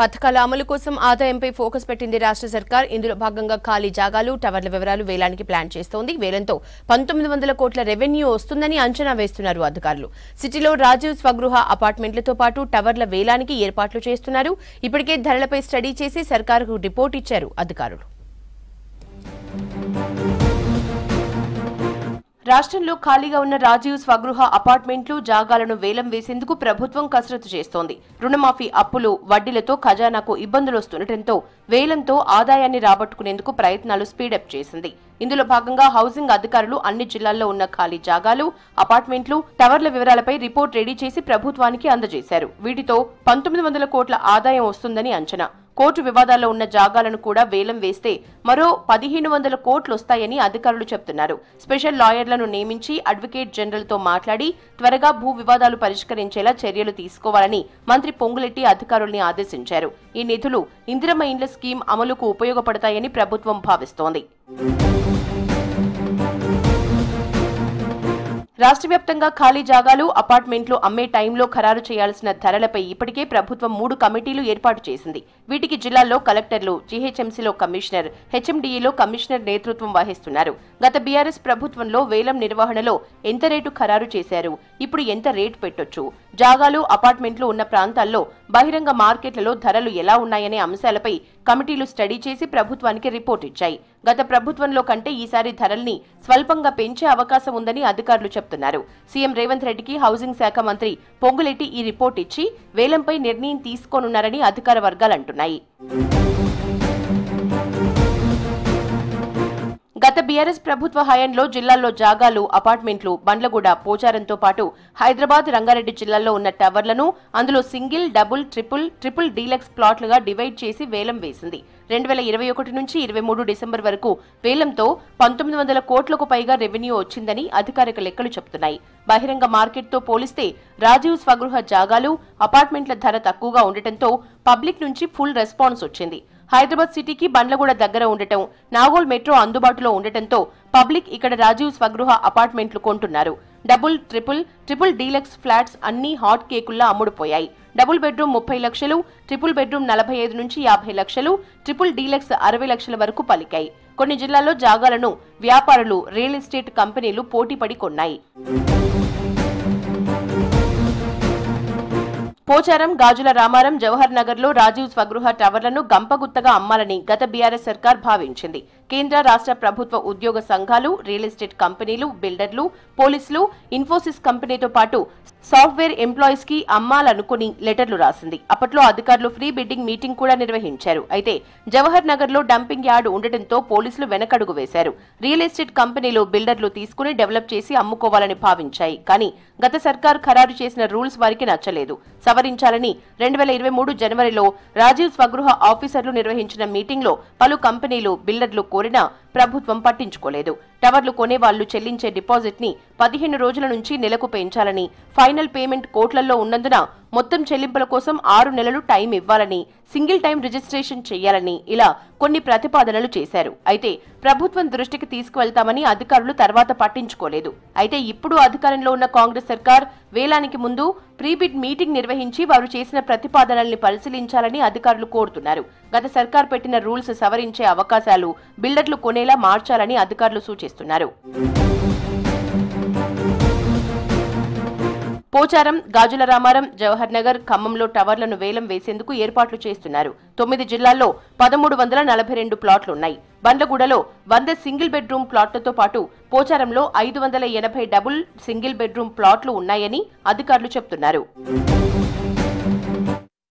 పథకాల అమలు కోసం ఆదాయంపై ఫోకస్ పెట్టింది రాష్ట్ర సర్కార్. ఇందులో భాగంగా ఖాళీ జాగాలు టవర్ల వివరాలు వేలానికి ప్లాన్ చేస్తోంది. వేలంతో పంతొమ్మిది వందల కోట్ల రెవెన్యూ వస్తుందని అంచనా వేస్తున్నారు అధికారులు. సిటీలో రాజీవ్ స్వగృహ అపార్ట్మెంట్లతో పాటు టవర్ల వేలానికి ఏర్పాట్లు చేస్తున్నారు. ఇప్పటికే ధరలపై స్టడీ చేసి సర్కారుకు రిపోర్ట్ ఇచ్చారు అధికారులు. రాష్ట్రంలో ఖాళీగా ఉన్న రాజీవ్ స్వగృహ అపార్ట్మెంట్లు జాగాలను వేలం వేసేందుకు ప్రభుత్వం కసరత్తు చేస్తోంది. రుణమాఫీ అప్పులు వడ్డీలతో ఖజానాకు ఇబ్బందులు వస్తుండటంతో వేలంతో ఆదాయాన్ని రాబట్టుకునేందుకు ప్రయత్నాలు స్పీడప్ చేసింది. ఇందులో భాగంగా హౌసింగ్ అధికారులు అన్ని జిల్లాల్లో ఉన్న ఖాళీ జాగాలు అపార్ట్మెంట్లు టవర్ల వివరాలపై రిపోర్ట్ రెడీ చేసి ప్రభుత్వానికి అందజేశారు. వీటితో పంతొమ్మిది వందల కోట్ల ఆదాయం వస్తుందని అంచనా. కోర్టు వివాదాల్లో ఉన్న జాగాలను కూడా వేలం వేస్తే మరో పదిహేను వందల కోట్లు వస్తాయని అధికారులు చెబుతున్నారు స్పెషల్ లాయర్లను నియమించి అడ్వకేట్ జనరల్తో మాట్లాడి త్వరగా భూ వివాదాలు పరిష్కరించేలా చర్యలు తీసుకోవాలని మంత్రి పొంగులెట్టి అధికారుల్ని ఆదేశించారు. ఈ నిధులు ఇందిరమ్మ ఇండ్ల స్కీమ్ అమలుకు ఉపయోగపడతాయని ప్రభుత్వం భావిస్తోంది. రాష్ట్ర వ్యాప్తంగా ఖాళీ జాగాలు అపార్ట్మెంట్లు అమ్మే టైంలో ఖరారు చేయాల్సిన ధరలపై ఇప్పటికే ప్రభుత్వం మూడు కమిటీలు ఏర్పాటు చేసింది. వీటికి జిల్లాల్లో కలెక్టర్లు జీహెచ్ఎంసీలో కమిషనర్ హెచ్ఎండిఈలో కమిషనర్ నేతృత్వం వహిస్తున్నారు. గత బీఆర్ఎస్ ప్రభుత్వంలో వేలం నిర్వహణలో ఎంత రేటు ఖరారు చేశారు? ఇప్పుడు ఎంత రేటు పెట్టొచ్చు? జాగాలు అపార్ట్మెంట్లు ఉన్న ప్రాంతాల్లో బహిరంగ మార్కెట్లలో ధరలు ఎలా ఉన్నాయనే అంశాలపై కమిటీలు స్టడీ చేసి ప్రభుత్వానికి రిపోర్ట్ ఇచ్చాయి. గత ప్రభుత్వంలో కంటే ఈసారి ధరల్ని స్వల్పంగా పెంచే అవకాశం ఉందని అధికారులు చెప్తున్నారు. సీఎం రేవంత్ రెడ్డికి హౌసింగ్ శాఖ మంత్రి పొంగులెట్టి ఈ రిపోర్ట్ ఇచ్చి వేలంపై నిర్ణయం తీసుకోనున్నారని అధికార వర్గాలు బీఆర్ఎస్ ప్రభుత్వ హయాంలో జిల్లాల్లో జాగాలు అపార్ట్మెంట్లు బండ్లగూడ పోచారంతో పాటు హైదరాబాద్ రంగారెడ్డి జిల్లాల్లో ఉన్న టవర్లను అందులో single double triple triple deluxe ప్లాట్లుగా divide చేసి వేలం వేసింది. రెండు వేల ఇరవై ఒకటి నుంచి ఇరవై మూడు డిసెంబర్ వరకు వేలంతో పంతొమ్మిది వందల కోట్లకు పైగా రెవెన్యూ వచ్చిందని అధికారిక లెక్కలు చెబుతున్నాయి. బహిరంగ మార్కెట్తో పోలిస్తే రాజీవ్ స్వగృహ జాగాలు అపార్ట్మెంట్ల ధర తక్కువగా ఉండటంతో పబ్లిక్ నుంచి ఫుల్ రెస్పాన్స్ వచ్చింది. హైదరాబాద్ సిటీకి బండ్లగూడ దగ్గర ఉండటం నాగోల్ మెట్రో అందుబాటులో ఉండటంతో పబ్లిక్ ఇక్కడ రాజీవ్ స్వగృహ అపార్ట్మెంట్లు కొంటున్నారు. Double triple triple deluxe flats అన్ని హాట్ కేకుల్లా అమ్ముడుపోయాయి. డబుల్ బెడ్రూమ్ ముప్పై లక్షలు ట్రిపుల్ బెడ్రూమ్ నలభై ఐదు నుంచి యాభై లక్షలు ట్రిపుల్ డీలక్స్ అరవై లక్షల వరకు పలికాయి. కొన్ని జిల్లాల్లో జాగాలను వ్యాపారులు రియల్ ఎస్టేట్ కంపెనీలు పోటీపడి కొన్నాయి. పోచారం గాజుల రామారం జవహర్ నగర్లో రాజీవ్ స్వగృహ టవర్లను గంపగుత్తగా అమ్మాలని గత బీఆర్ఎస్ సర్కార్ భావించింది. కేంద్ర రాష్ట్ర ప్రభుత్వ ఉద్యోగ సంఘాలు రియల్ ఎస్టేట్ కంపెనీలు బిల్డర్లు పోలీసులు ఇన్ఫోసిస్ కంపెనీతో పాటు సాఫ్ట్వేర్ ఎంప్లాయీస్కి అమ్మాలనుకుని లెటర్లు రాసింది. అప్పట్లో అధికారులు ఫ్రీ బిడ్డింగ్ మీటింగ్ కూడా నిర్వహించారు. అయితే జవహర్ నగర్లో డంపింగ్ యార్డ్ ఉండటంతో పోలీసులు వెనకడుగు వేశారు. రియల్ ఎస్టేట్ కంపెనీలు బిల్డర్లు తీసుకుని డెవలప్ చేసి అమ్ముకోవాలని భావించాయి. కానీ గత సర్కార్ ఖరారు చేసిన రూల్స్ వారికి నచ్చలేదు. సవరించాలని రెండు వేల ఇరవై మూడు జనవరిలో రాజీవ్ స్వగృహ ఆఫీసర్లు నిర్వహించిన మీటింగ్లో పలు కంపెనీలు బిల్డర్లు కోరినా ప్రభుత్వం పట్టించుకోలేదు. టవర్లు కొనేవాళ్ళు చెల్లించే డిపాజిట్ని పదిహేను రోజుల నుంచి నెలకు పెంచాలని ఫైనల్ పేమెంట్ కోట్లలో ఉన్నందున మొత్తం చెల్లింపుల కోసం ఆరు నెలలు టైం ఇవ్వాలని సింగిల్ టైం రిజిస్ట్రేషన్ చేయాలని ఇలా కొన్ని ప్రతిపాదనలు చేశారు. అయితే ప్రభుత్వం దృష్టికి తీసుకువెళ్తామని అధికారులు తర్వాత పట్టించుకోలేదు. అయితే ఇప్పుడు అధికారంలో ఉన్న కాంగ్రెస్ సర్కార్ వేలానికి ముందు ప్రీబిడ్ మీటింగ్ నిర్వహించి వారు చేసిన ప్రతిపాదనల్ని పరిశీలించాలని అధికారులు కోరుతున్నారు. గత సర్కార్ పెట్టిన రూల్స్ సవరించే అవకాశాలు బిల్డర్లు ఉండేలా మార్చాలని అధికారులు సూచిస్తున్నారు. పోచారం గాజుల రామారం జవహర్ నగర్ ఖమ్మంలో టవర్లను వేలం వేసేందుకు ఏర్పాట్లు చేస్తున్నారు. తొమ్మిది జిల్లాల్లో పదమూడు వందల నలభై రెండు ప్లాట్లున్నాయి. బండ్లగూడలో వంద సింగిల్ బెడ్రూమ్ ప్లాట్లతో పాటు పోచారంలో ఐదు వందల ఎనభై డబుల్ సింగిల్ బెడ్రూమ్ ప్లాట్లు ఉన్నాయని అధికారులు చెబుతున్నారు